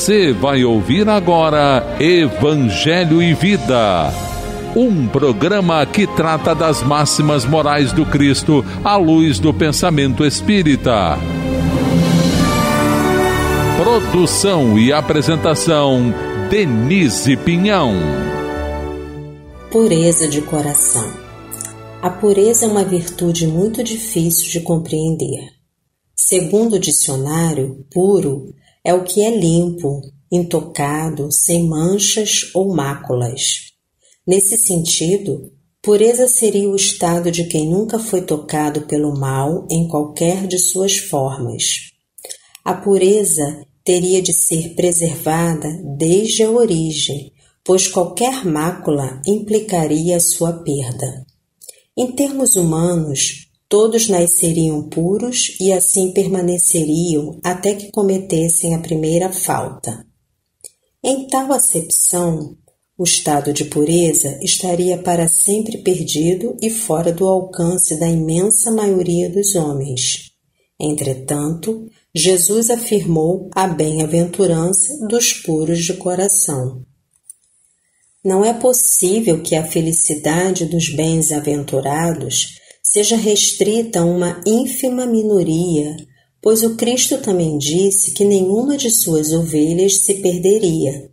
Você vai ouvir agora Evangelho e Vida. Um programa que trata das máximas morais do Cristo à luz do pensamento espírita. Produção e apresentação: Denise Pinhão. Pureza de coração. A pureza é uma virtude muito difícil de compreender. Segundo o dicionário, puro é o que é limpo, intocado, sem manchas ou máculas. Nesse sentido, pureza seria o estado de quem nunca foi tocado pelo mal em qualquer de suas formas. A pureza teria de ser preservada desde a origem, pois qualquer mácula implicaria a sua perda. Em termos humanos, todos nasceriam puros e assim permaneceriam até que cometessem a primeira falta. Em tal acepção, o estado de pureza estaria para sempre perdido e fora do alcance da imensa maioria dos homens. Entretanto, Jesus afirmou a bem-aventurança dos puros de coração. Não é possível que a felicidade dos bens-aventurados seja restrita a uma ínfima minoria, pois o Cristo também disse que nenhuma de suas ovelhas se perderia.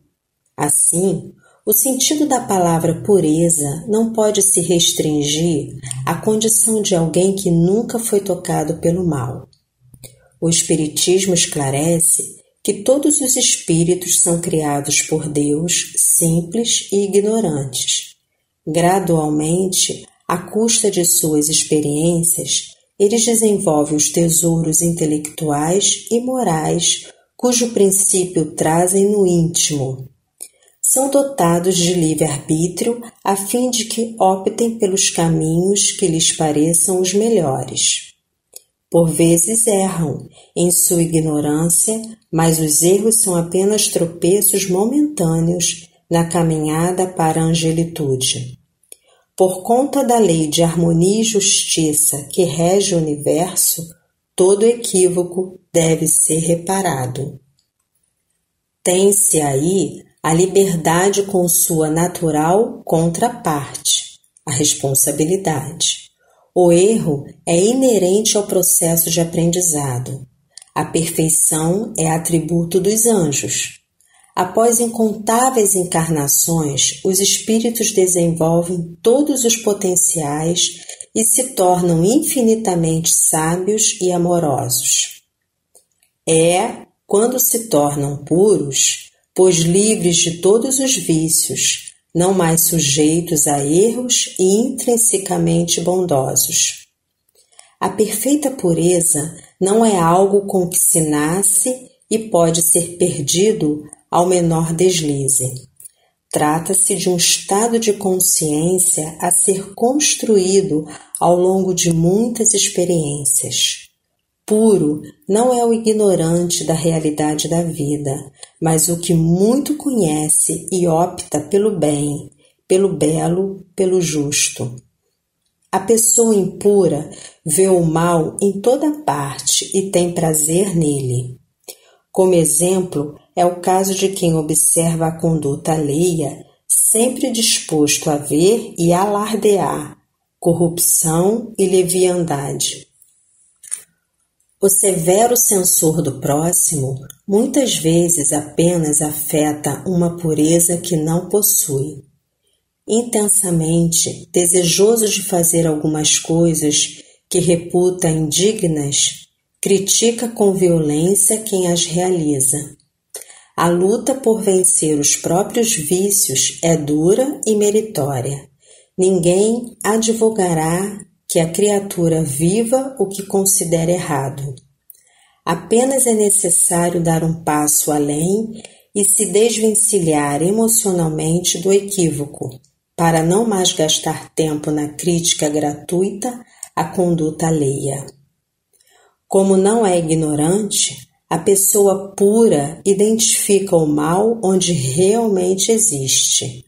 Assim, o sentido da palavra pureza não pode se restringir à condição de alguém que nunca foi tocado pelo mal. O Espiritismo esclarece que todos os espíritos são criados por Deus simples e ignorantes. Gradualmente, à custa de suas experiências, eles desenvolvem os tesouros intelectuais e morais cujo princípio trazem no íntimo. São dotados de livre-arbítrio a fim de que optem pelos caminhos que lhes pareçam os melhores. Por vezes erram em sua ignorância, mas os erros são apenas tropeços momentâneos na caminhada para a angelitude. Por conta da lei de harmonia e justiça que rege o universo, todo equívoco deve ser reparado. Tem-se aí a liberdade com sua natural contraparte, a responsabilidade. O erro é inerente ao processo de aprendizado. A perfeição é atributo dos anjos. Após incontáveis encarnações, os espíritos desenvolvem todos os potenciais e se tornam infinitamente sábios e amorosos. É quando se tornam puros, pois livres de todos os vícios, não mais sujeitos a erros e intrinsecamente bondosos. A perfeita pureza não é algo com que se nasce e pode ser perdido ao menor deslize. Trata-se de um estado de consciência a ser construído ao longo de muitas experiências. Puro não é o ignorante da realidade da vida, mas o que muito conhece e opta pelo bem, pelo belo, pelo justo. A pessoa impura vê o mal em toda parte e tem prazer nele. Como exemplo, é o caso de quem observa a conduta alheia, sempre disposto a ver e alardear corrupção e leviandade. O severo censor do próximo muitas vezes apenas afeta uma pureza que não possui. Intensamente desejoso de fazer algumas coisas que reputa indignas, critica com violência quem as realiza. A luta por vencer os próprios vícios é dura e meritória. Ninguém advogará que a criatura viva o que considera errado. Apenas é necessário dar um passo além e se desvencilhar emocionalmente do equívoco, para não mais gastar tempo na crítica gratuita à conduta alheia. Como não é ignorante, a pessoa pura identifica o mal onde realmente existe.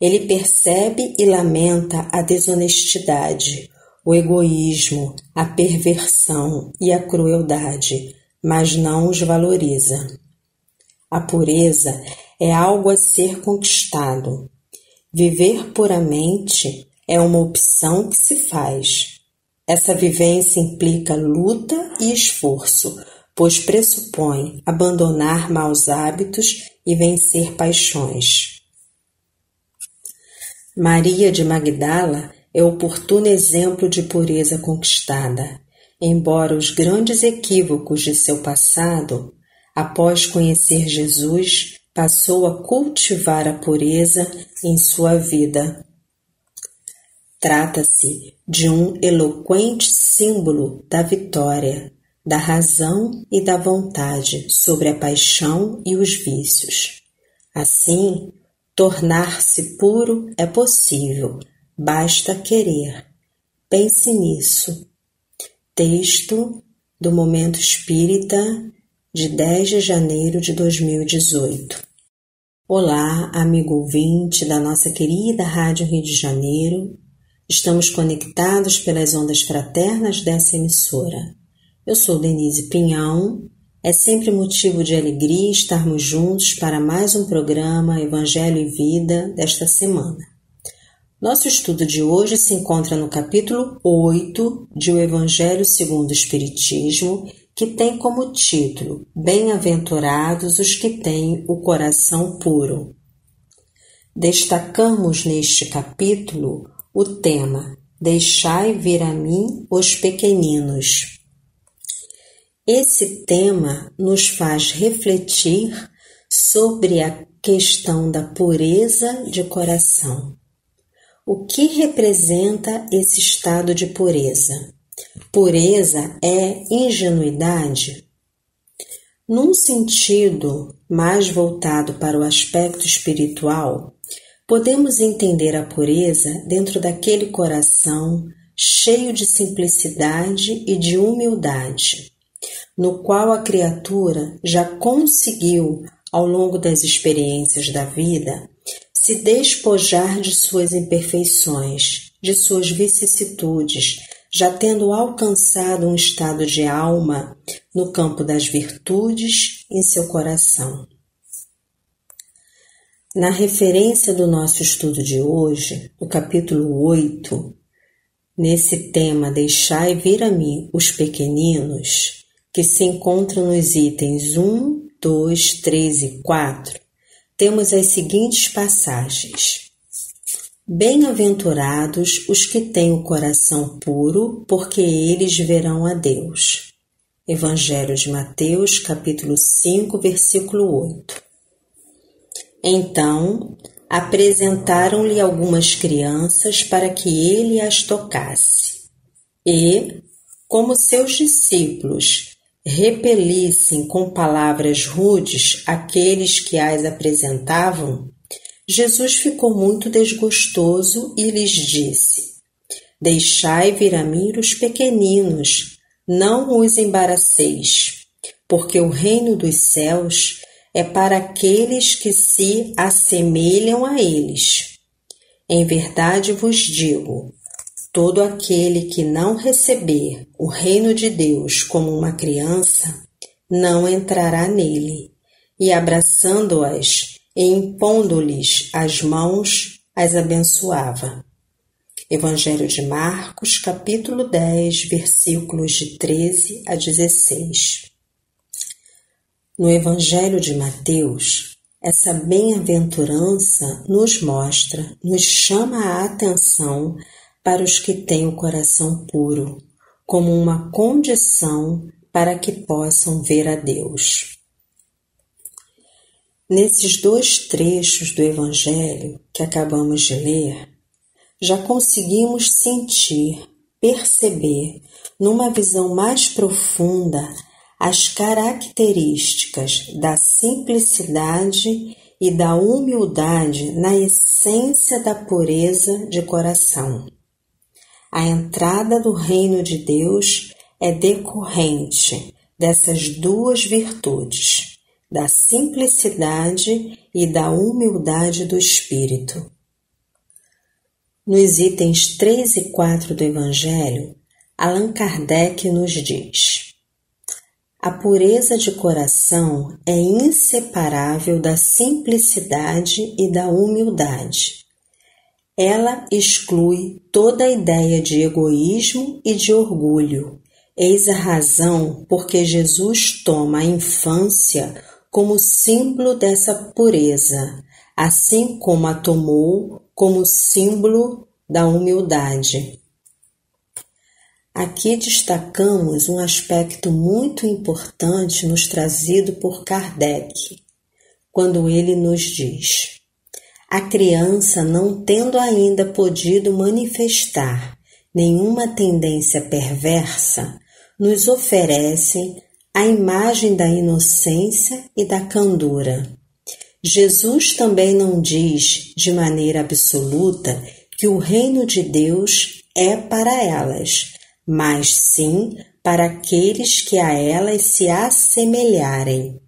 Ele percebe e lamenta a desonestidade, o egoísmo, a perversão e a crueldade, mas não os valoriza. A pureza é algo a ser conquistado. Viver puramente é uma opção que se faz. Essa vivência implica luta e esforço, pois pressupõe abandonar maus hábitos e vencer paixões. Maria de Magdala é oportuno exemplo de pureza conquistada. Embora os grandes equívocos de seu passado, após conhecer Jesus, passou a cultivar a pureza em sua vida. Trata-se de um eloquente símbolo da vitória, da razão e da vontade sobre a paixão e os vícios. Assim, tornar-se puro é possível, basta querer. Pense nisso. Texto do Momento Espírita de 10 de janeiro de 2018. Olá, amigo ouvinte da nossa querida Rádio Rio de Janeiro. Estamos conectados pelas ondas fraternas dessa emissora. Eu sou Denise Pinhão. É sempre motivo de alegria estarmos juntos para mais um programa Evangelho e Vida desta semana. Nosso estudo de hoje se encontra no capítulo 8 de O Evangelho segundo o Espiritismo, que tem como título Bem-aventurados os que têm o coração puro. Destacamos neste capítulo o tema Deixai vir a mim os pequeninos. Esse tema nos faz refletir sobre a questão da pureza de coração. O que representa esse estado de pureza? Pureza é ingenuidade? Num sentido mais voltado para o aspecto espiritual, podemos entender a pureza dentro daquele coração cheio de simplicidade e de humildade, no qual a criatura já conseguiu, ao longo das experiências da vida, se despojar de suas imperfeições, de suas vicissitudes, já tendo alcançado um estado de alma no campo das virtudes em seu coração. Na referência do nosso estudo de hoje, no capítulo 8, nesse tema Deixai vir a mim os pequeninos, que se encontram nos itens 1, 2, 3 e 4, temos as seguintes passagens. Bem-aventurados os que têm o coração puro, porque eles verão a Deus. Evangelho de Mateus, capítulo 5, versículo 8. Então, apresentaram-lhe algumas crianças para que ele as tocasse. E, como seus discípulos repelissem com palavras rudes aqueles que as apresentavam, Jesus ficou muito desgostoso e lhes disse: Deixai vir a mim os pequeninos, não os embaraceis, porque o reino dos céus é para aqueles que se assemelham a eles. Em verdade vos digo: todo aquele que não receber o reino de Deus como uma criança, não entrará nele, e abraçando-as e impondo-lhes as mãos, as abençoava. Evangelho de Marcos, capítulo 10, versículos de 13 a 16. No Evangelho de Mateus, essa bem-aventurança nos mostra, nos chama a atenção para os que têm o coração puro, como uma condição para que possam ver a Deus. Nesses dois trechos do Evangelho que acabamos de ler, já conseguimos sentir, perceber, numa visão mais profunda, as características da simplicidade e da humildade na essência da pureza de coração. A entrada do reino de Deus é decorrente dessas duas virtudes da simplicidade e da humildade do espírito. Nos itens 3 e 4 do Evangelho, Allan Kardec nos diz: A pureza de coração é inseparável da simplicidade e da humildade. Ela exclui toda ideia de egoísmo e de orgulho. Eis a razão porque Jesus toma a infância como símbolo dessa pureza, assim como a tomou como símbolo da humildade. Aqui destacamos um aspecto muito importante nos trazido por Kardec, quando ele nos diz: a criança, não tendo ainda podido manifestar nenhuma tendência perversa, nos oferece a imagem da inocência e da candura. Jesus também não diz de maneira absoluta que o reino de Deus é para elas, mas sim para aqueles que a elas se assemelharem.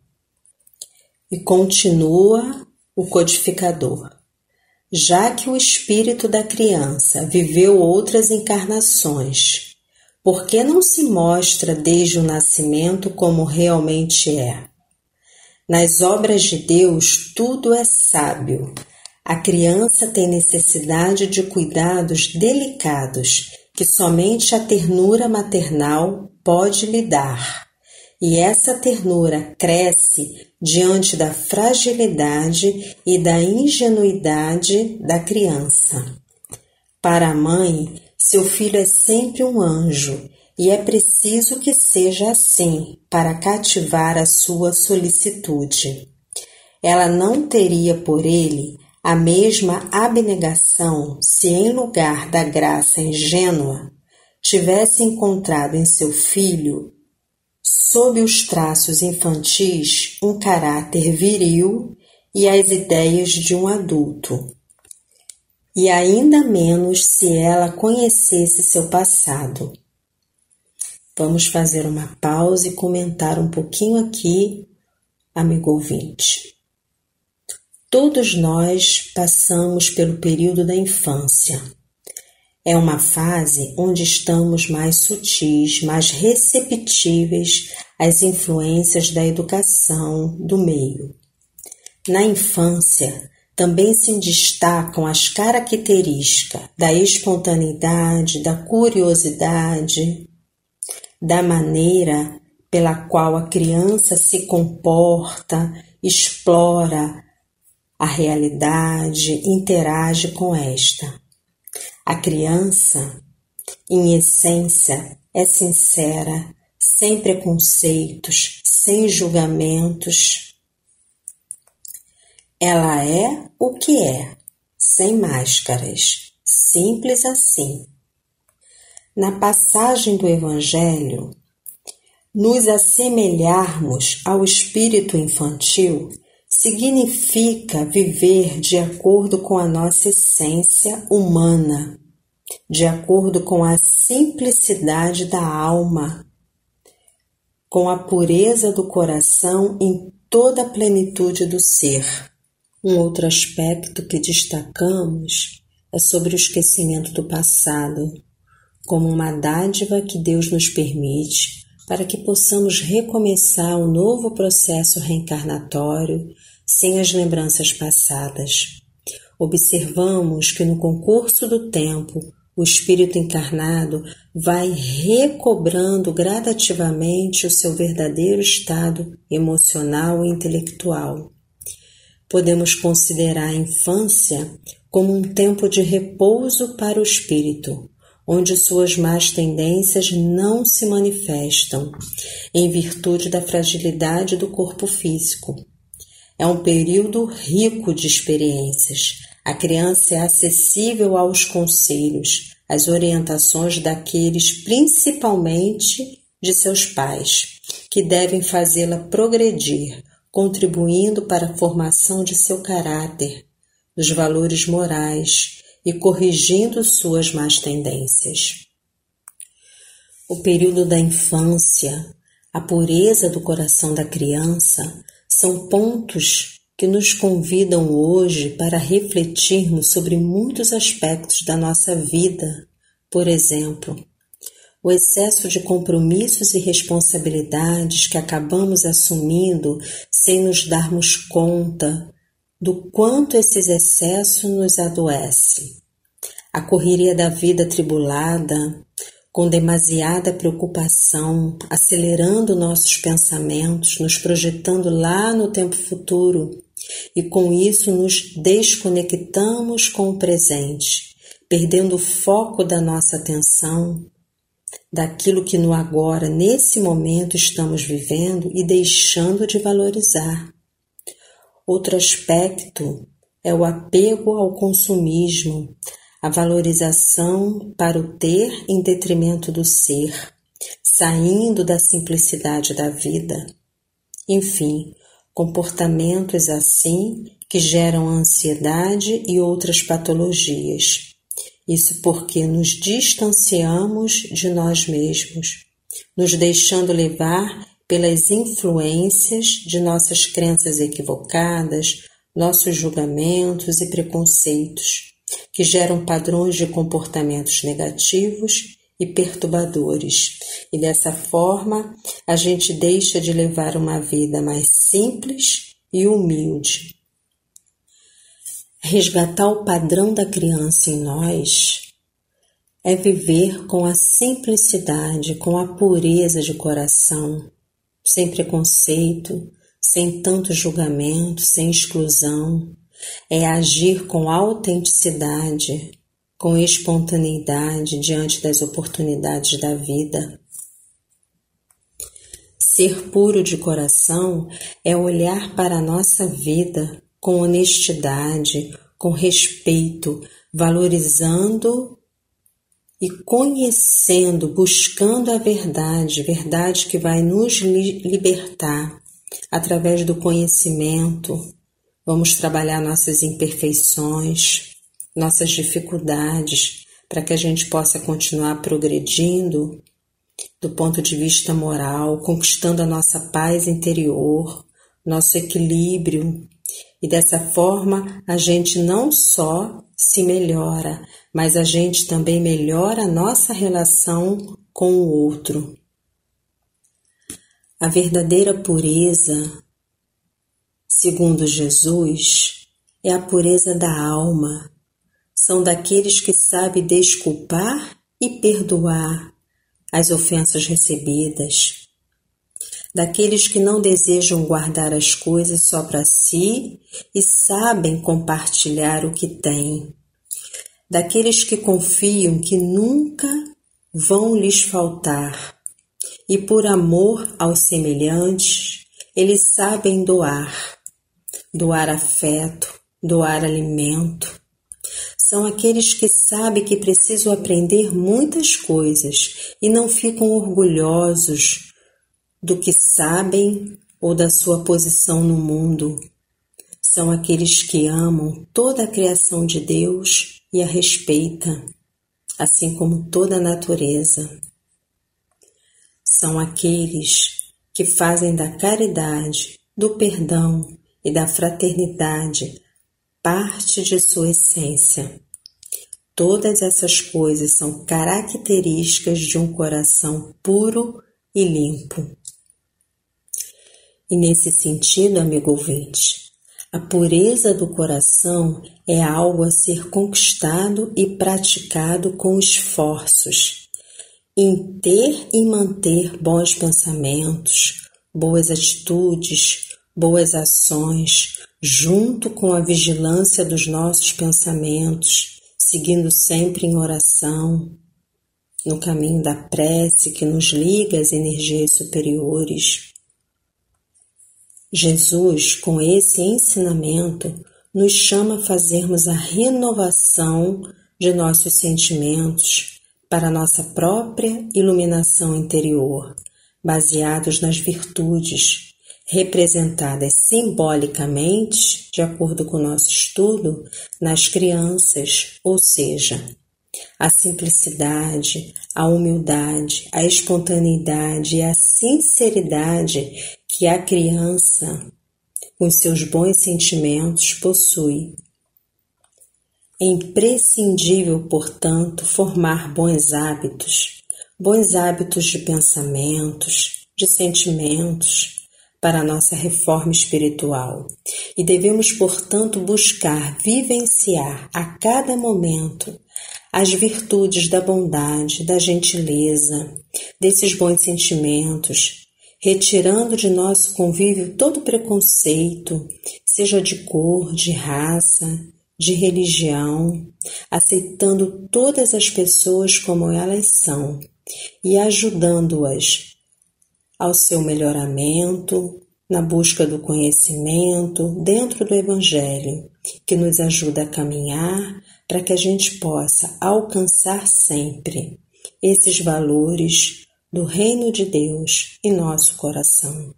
E continua o codificador. Já que o espírito da criança viveu outras encarnações, por que não se mostra desde o nascimento como realmente é? Nas obras de Deus, tudo é sábio. A criança tem necessidade de cuidados delicados que somente a ternura maternal pode lhe dar. E essa ternura cresce diante da fragilidade e da ingenuidade da criança. Para a mãe, seu filho é sempre um anjo e é preciso que seja assim para cativar a sua solicitude. Ela não teria por ele a mesma abnegação se, em lugar da graça ingênua, tivesse encontrado em seu filho, sob os traços infantis, um caráter viril e as ideias de um adulto. E ainda menos se ela conhecesse seu passado. Vamos fazer uma pausa e comentar um pouquinho aqui, amigo ouvinte. Todos nós passamos pelo período da infância. É uma fase onde estamos mais sutis, mais receptíveis às influências da educação, do meio. Na infância, também se destacam as características da espontaneidade, da curiosidade, da maneira pela qual a criança se comporta, explora a realidade, interage com esta. A criança, em essência, é sincera, sem preconceitos, sem julgamentos. Ela é o que é, sem máscaras, simples assim. Na passagem do Evangelho, nos assemelharmos ao espírito infantil significa viver de acordo com a nossa essência humana, de acordo com a simplicidade da alma, com a pureza do coração em toda a plenitude do ser. Um outro aspecto que destacamos é sobre o esquecimento do passado, como uma dádiva que Deus nos permite para que possamos recomeçar um novo processo reencarnatório sem as lembranças passadas. Observamos que no concurso do tempo, o espírito encarnado vai recobrando gradativamente o seu verdadeiro estado emocional e intelectual. Podemos considerar a infância como um tempo de repouso para o espírito, onde suas más tendências não se manifestam, em virtude da fragilidade do corpo físico. É um período rico de experiências. A criança é acessível aos conselhos, às orientações daqueles, principalmente de seus pais, que devem fazê-la progredir, contribuindo para a formação de seu caráter, dos valores morais e corrigindo suas más tendências. O período da infância, a pureza do coração da criança são pontos que nos convidam hoje para refletirmos sobre muitos aspectos da nossa vida. Por exemplo, o excesso de compromissos e responsabilidades que acabamos assumindo sem nos darmos conta do quanto esses excessos nos adoece. A correria da vida tribulada, com demasiada preocupação, acelerando nossos pensamentos, nos projetando lá no tempo futuro, e com isso nos desconectamos com o presente, perdendo o foco da nossa atenção daquilo que no agora, nesse momento, estamos vivendo e deixando de valorizar. Outro aspecto é o apego ao consumismo, a valorização para o ter em detrimento do ser, saindo da simplicidade da vida. Enfim, comportamentos assim que geram ansiedade e outras patologias. Isso porque nos distanciamos de nós mesmos, nos deixando levar pelas influências de nossas crenças equivocadas, nossos julgamentos e preconceitos que geram padrões de comportamentos negativos e perturbadores. E dessa forma, a gente deixa de levar uma vida mais simples e humilde. Resgatar o padrão da criança em nós é viver com a simplicidade, com a pureza de coração, sem preconceito, sem tanto julgamento, sem exclusão, é agir com autenticidade, com espontaneidade diante das oportunidades da vida. Ser puro de coração é olhar para a nossa vida com honestidade, com respeito, valorizando e conhecendo, buscando a verdade, verdade que vai nos libertar através do conhecimento, Vamos trabalhar nossas imperfeições, nossas dificuldades, para que a gente possa continuar progredindo do ponto de vista moral, conquistando a nossa paz interior, nosso equilíbrio. E dessa forma a gente não só se melhora, mas a gente também melhora a nossa relação com o outro. A verdadeira pureza segundo Jesus, é a pureza da alma. São daqueles que sabem desculpar e perdoar as ofensas recebidas, daqueles que não desejam guardar as coisas só para si e sabem compartilhar o que têm, daqueles que confiam que nunca vão lhes faltar e por amor aos semelhantes, eles sabem doar doar afeto, doar alimento. São aqueles que sabem que precisam aprender muitas coisas e não ficam orgulhosos do que sabem ou da sua posição no mundo. São aqueles que amam toda a criação de Deus e a respeita, assim como toda a natureza. São aqueles que fazem da caridade, do perdão e da fraternidade parte de sua essência. Todas essas coisas são características de um coração puro e limpo. E nesse sentido, amigo ouvinte, a pureza do coração é algo a ser conquistado e praticado com esforços, em ter e manter bons pensamentos, boas atitudes, boas ações, junto com a vigilância dos nossos pensamentos, seguindo sempre em oração, no caminho da prece que nos liga às energias superiores. Jesus, com esse ensinamento, nos chama a fazermos a renovação de nossos sentimentos para nossa própria iluminação interior, baseados nas virtudes representadas simbolicamente, de acordo com o nosso estudo, nas crianças, ou seja, a simplicidade, a humildade, a espontaneidade e a sinceridade que a criança, com seus bons sentimentos, possui. É imprescindível, portanto, formar bons hábitos, bons hábitos de pensamentos, de sentimentos, para nossa reforma espiritual. E devemos, portanto, buscar vivenciar a cada momento as virtudes da bondade, da gentileza, desses bons sentimentos, retirando de nosso convívio todo preconceito, seja de cor, de raça, de religião, aceitando todas as pessoas como elas são e ajudando-as ao seu melhoramento, na busca do conhecimento dentro do Evangelho, que nos ajuda a caminhar para que a gente possa alcançar sempre esses valores do Reino de Deus em nosso coração.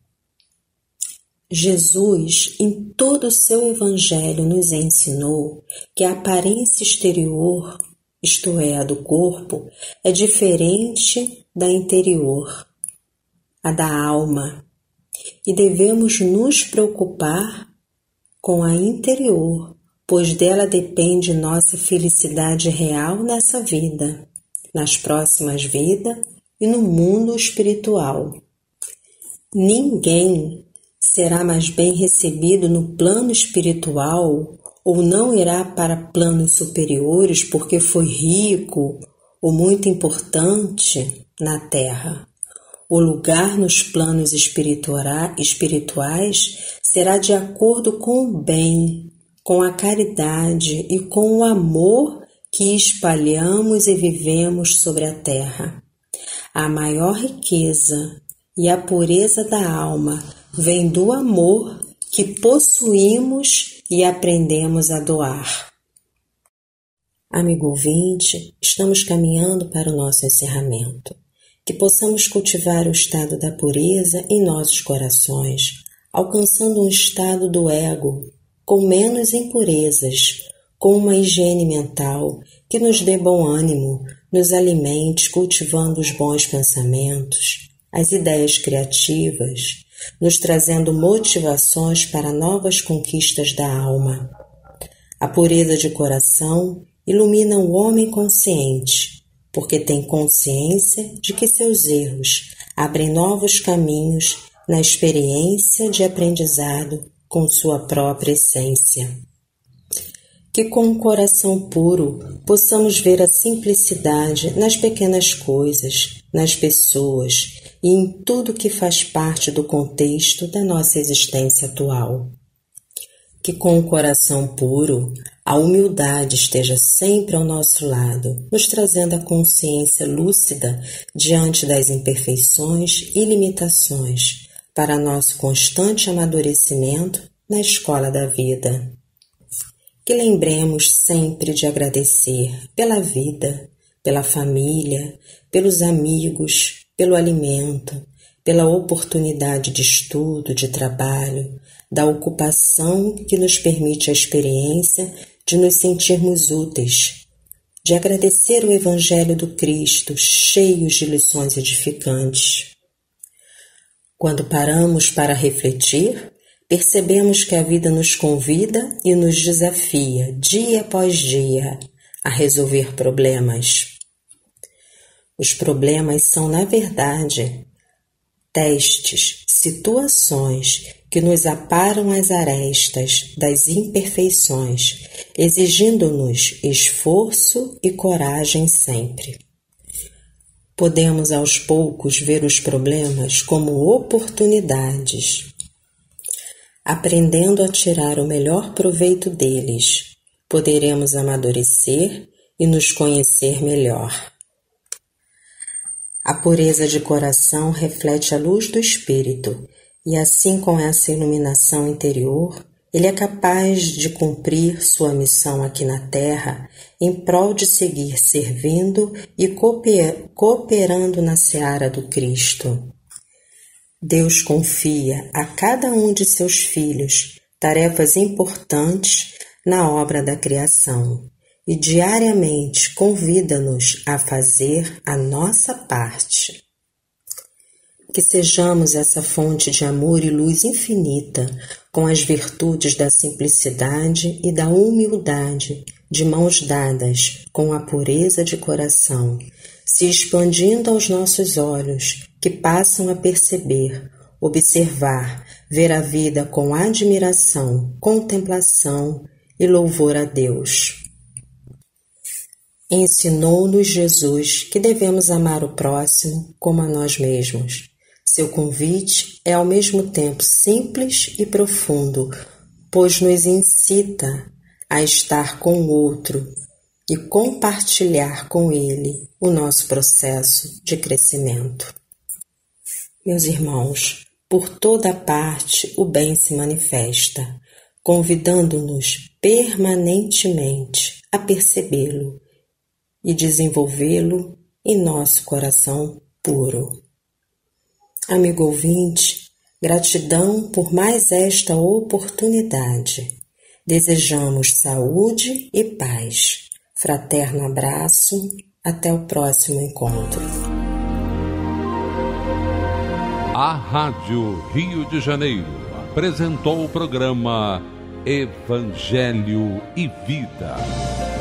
Jesus, em todo o seu Evangelho, nos ensinou que a aparência exterior, isto é, a do corpo, é diferente da interior, a da alma, e devemos nos preocupar com a interior, pois dela depende nossa felicidade real nessa vida, nas próximas vidas e no mundo espiritual. Ninguém será mais bem recebido no plano espiritual ou não irá para planos superiores porque foi rico ou muito importante na terra. O lugar nos planos espirituais será de acordo com o bem, com a caridade e com o amor que espalhamos e vivemos sobre a terra. A maior riqueza e a pureza da alma vem do amor que possuímos e aprendemos a doar. Amigo ouvinte, estamos caminhando para o nosso encerramento. Que possamos cultivar o estado da pureza em nossos corações, alcançando um estado do ego com menos impurezas, com uma higiene mental que nos dê bom ânimo, nos alimente cultivando os bons pensamentos, as ideias criativas, nos trazendo motivações para novas conquistas da alma. A pureza de coração ilumina o homem consciente, porque tem consciência de que seus erros abrem novos caminhos na experiência de aprendizado com sua própria essência. Que com um coração puro possamos ver a simplicidade nas pequenas coisas, nas pessoas e em tudo que faz parte do contexto da nossa existência atual. Que com o coração puro a humildade esteja sempre ao nosso lado, nos trazendo a consciência lúcida diante das imperfeições e limitações, para nosso constante amadurecimento na escola da vida. Que lembremos sempre de agradecer pela vida, pela família, pelos amigos, pelo alimento, pela oportunidade de estudo, de trabalho, da ocupação que nos permite a experiência de nos sentirmos úteis, de agradecer o Evangelho do Cristo, cheios de lições edificantes. Quando paramos para refletir, percebemos que a vida nos convida e nos desafia, dia após dia, a resolver problemas. Os problemas são, na verdade, testes, situações que nos aparam as arestas das imperfeições, exigindo-nos esforço e coragem sempre. Podemos aos poucos ver os problemas como oportunidades, aprendendo a tirar o melhor proveito deles, poderemos amadurecer e nos conhecer melhor. A pureza de coração reflete a luz do espírito, e assim com essa iluminação interior, ele é capaz de cumprir sua missão aqui na Terra em prol de seguir servindo e cooperando na seara do Cristo. Deus confia a cada um de seus filhos tarefas importantes na obra da criação e diariamente convida-nos a fazer a nossa parte. Que sejamos essa fonte de amor e luz infinita, com as virtudes da simplicidade e da humildade, de mãos dadas, com a pureza de coração, se expandindo aos nossos olhos, que passam a perceber, observar, ver a vida com admiração, contemplação e louvor a Deus. Ensinou-nos Jesus que devemos amar o próximo como a nós mesmos. Seu convite é ao mesmo tempo simples e profundo, pois nos incita a estar com o outro e compartilhar com ele o nosso processo de crescimento. Meus irmãos, por toda parte o bem se manifesta, convidando-nos permanentemente a percebê-lo e desenvolvê-lo em nosso coração puro. Amigo ouvinte, gratidão por mais esta oportunidade. Desejamos saúde e paz. Fraterno abraço. Até o próximo encontro. A Rádio Rio de Janeiro apresentou o programa Evangelho e Vida.